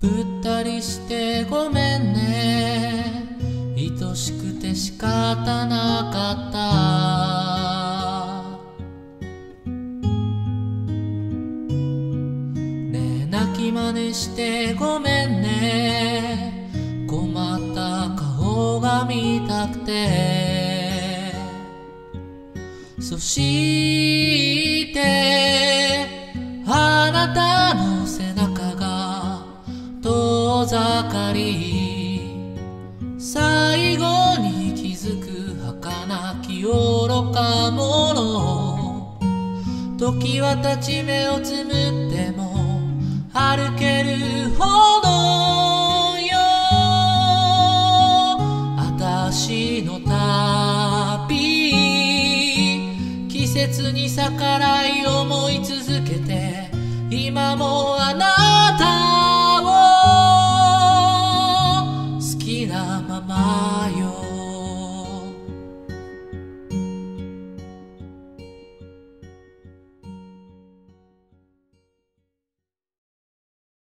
ぶったりしてごめんね。愛しくて仕方なかった。ねえ泣き真似してごめんね。困った顔が見たくて。そしてあなた遠ざかり最後に気づく儚き愚か者時は立ち目をつむっても歩けるほどよ私の旅季節に逆らい思い続けて今もあなたを好きなままよ